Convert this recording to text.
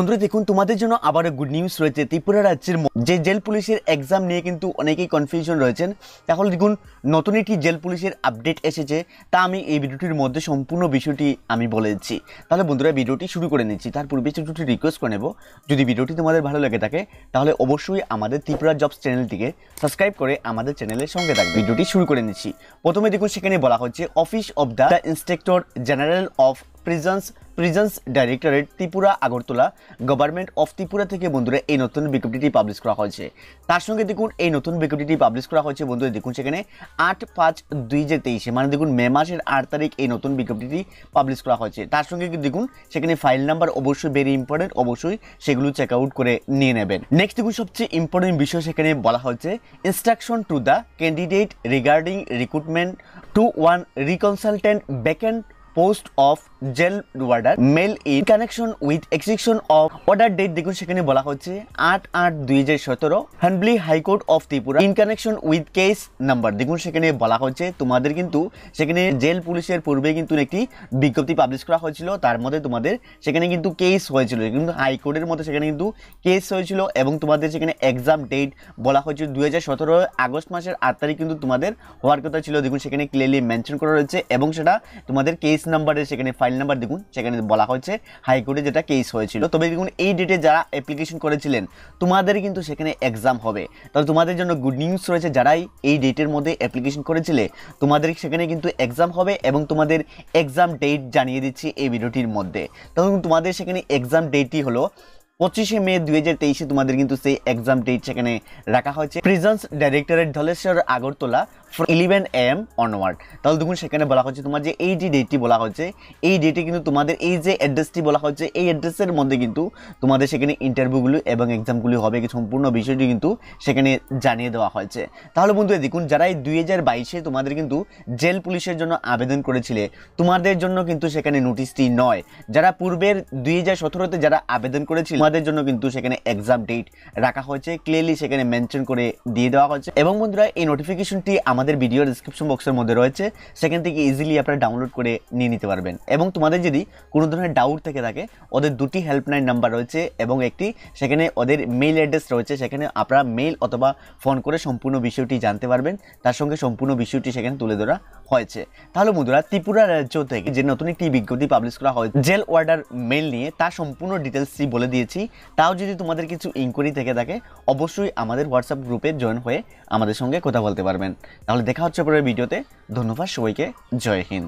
বন্ধুরা, দেখুন, তোমাদের জন্য আবারও গুড নিউজ রয়েছে। ত্রিপুরা রাজ্যের যে জেল পুলিশের এক্সাম নিয়ে কিন্তু অনেকেই কনফিউশন রয়েছেন। তাহলে দেখুন, নতুন একটি জেল পুলিশের আপডেট এসেছে, তা আমি এই ভিডিওটির মধ্যে সম্পূর্ণ বিষয়টি আমি বলে দিচ্ছি। তাহলে বন্ধুরা, ভিডিওটি শুরু করে নিচ্ছি। তার পূর্বে ছোটো একটি রিকোয়েস্ট করে নেব। যদি ভিডিওটি তোমাদের ভালো লেগে থাকে, তাহলে অবশ্যই আমাদের ত্রিপুরা জবস চ্যানেলটিকে সাবস্ক্রাইব করে আমাদের চ্যানেলের সঙ্গে থাকবে। ভিডিওটি শুরু করে নিচ্ছি। প্রথমে দেখুন, সেখানে বলা হচ্ছে office of the inspector general of prisons prisons directorate Tripura Agartala government of Tripura থেকে বন্ধুরা এই নতুন বিজ্ঞপ্তিটি পাবলিশ করা হয়েছে। তার সঙ্গে দেখুন, এই নতুন বিজ্ঞপ্তিটি পাবলিশ করা হয়েছে বন্ধুরা, দেখুন সেখানে আট পাঁচ দুই হাজার তেইশে মানে দেখুন মে মাসের আট তারিখ এই নতুন বিজ্ঞপ্তিটি পাবলিশ করা হয়েছে। তার সঙ্গে দেখুন, সেখানে ফাইল নাম্বার অবশ্যই ভেরি ইম্পর্টেন্ট অবশ্যই সেগুলো চেক আউট করে নিয়ে নেবেন। নেক্সট দেখুন, সবচেয়ে ইম্পর্টেন্ট বিষয় সেখানে বলা হয়েছে instruction to the candidate regarding recruitment to one রিকনসালটেন্ট vacant post of jail warder male in connection with execution of order date দেখুন, সেখানে বলা হচ্ছে আট আট দুই হাজার সতেরো হ্যান্ডলি high court of Tripura in connection with case number দেখুন, সেখানে বলা হচ্ছে তোমাদের কিন্তু, সেখানে জেল পুলিশের পূর্বে কিন্তু একটি বিজ্ঞপ্তি পাবলিশ করা হয়েছিল, তার মধ্যে তোমাদের সেখানে কিন্তু কেস হয়েছিল। কিন্তু হাইকোর্টের মধ্যে সেখানে কিন্তু কেস হয়েছিল এবং তোমাদের সেখানে এক্সাম ডেট বলা হয়েছিল দুই হাজার সতেরো আগস্ট মাসের আট তারিখ কিন্তু তোমাদের হওয়ার কথা ছিল। দেখুন, সেখানে ক্লিয়ারলি মেনশন করা রয়েছে এবং সেটা তোমাদের কেস নাম্বারে সেখানে ফাইল নাম্বার দেখুন, সেখানে বলা হয়েছে হাইকোর্টে যেটা কেস হয়েছিল। তবে দেখুন, এই ডেটে যারা অ্যাপ্লিকেশন করেছিলেন, তোমাদের কিন্তু সেখানে এক্সাম হবে। তবে তোমাদের জন্য গুড নিউজ রয়েছে, যারাই এই ডেটের মধ্যে অ্যাপ্লিকেশন করেছিলে, তোমাদের সেখানে কিন্তু এক্সাম হবে এবং তোমাদের এক্সাম ডেট জানিয়ে দিচ্ছি এই ভিডিওটির মধ্যে। তখন তোমাদের সেখানে এক্সাম ডেটটি হলো পঁচিশে মে দুই হাজার তেইশে, তোমাদের কিন্তু সেই এক্সাম ডেট সেখানে রাখা হয়েছে। Prisons directorate Dhaleswar Agartala eleven M onward তাহলে দেখুন, সেখানে বলা হচ্ছে তোমার যে এই যে ডেটটি বলা হচ্ছে, এই ডেটে কিন্তু তোমাদের এই যে অ্যাড্রেসটি বলা হচ্ছে, এই অ্যাড্রেসের মধ্যে কিন্তু তোমাদের সেখানে ইন্টারভিউগুলো এবং এক্সামগুলি হবে কি সম্পূর্ণ বিষয়টি কিন্তু সেখানে জানিয়ে দেওয়া হয়েছে। তাহলে বন্ধু দেখুন, যারা এই দুই হাজার বাইশে তোমাদের কিন্তু জেল পুলিশের জন্য আবেদন করেছিলে, তোমাদের জন্য কিন্তু সেখানে নোটিশটি নয়। যারা পূর্বের দুই হাজার সতেরোতে যারা আবেদন করেছিল, তোমাদের জন্য কিন্তু সেখানে এক্সাম ডেট রাখা হয়েছে ক্লিয়ারলি সেখানে মেনশন করে দিয়ে দেওয়া হয়েছে। এবং বন্ধুরা, এই নোটিফিকেশনটি আমাদের ভিডিও ডিসক্রিপশন বক্সের মধ্যে রয়েছে। সেখান থেকে ইজিলি আপনারা ডাউনলোড করে নিয়ে নিতে পারবেন। এবং তোমাদের যদি কোনো ধরনের ডাউট থেকে থাকে, ওদের দুটি হেল্পলাইন নাম্বার রয়েছে এবং একটি, সেখানে ওদের মেইল অ্যাড্রেস রয়েছে। সেখানে আপনারা মেইল অথবা ফোন করে সম্পূর্ণ বিষয়টি জানতে পারবেন। তার সঙ্গে সম্পূর্ণ বিষয়টি সেখানে তুলে ধরা হয়েছে। তাহলে বন্ধুরা, ত্রিপুরা রাজ্য থেকে যে নতুন একটি বিজ্ঞপ্তি পাবলিশ করা হয় জেল ওয়ার্ডার মেল নিয়ে তার সম্পূর্ণ ডিটেলসটি বলে দিয়েছি। তাও যদি তোমাদের কিছু ইনকোয়ারি থেকে থাকে, অবশ্যই আমাদের হোয়াটসঅ্যাপ গ্রুপে জয়েন হয়ে আমাদের সঙ্গে কথা বলতে পারবেন। তাহলে দেখা হচ্ছে পরের ভিডিওতে। ধন্যবাদ সবাইকে। জয় হিন্দ।